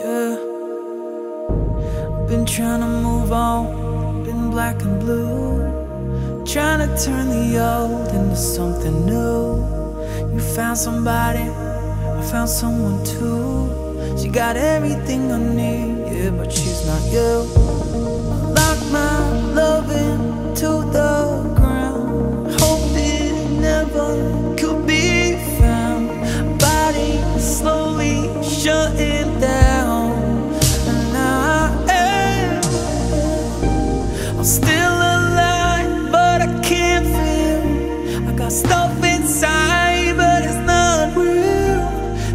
Yeah. I've been trying to move on, been black and blue. Trying to turn the old into something new. You found somebody, I found someone too. She got everything I need, yeah, but she's not you. Inside, but it's not real.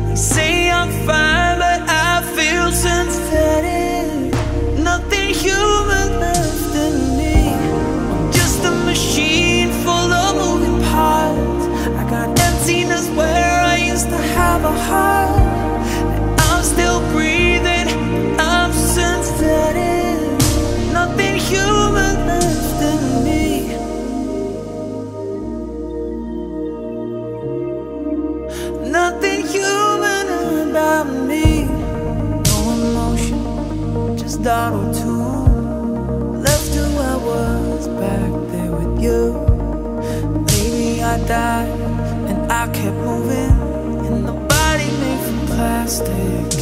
They say I'm fine, but I feel synthetic. Nothing human left in me. I'm just a machine full of moving parts. I got emptiness where I used to have a heart. Just auto tune. Left who I was back there with you. Maybe I died and I kept moving. In the body made from plastic.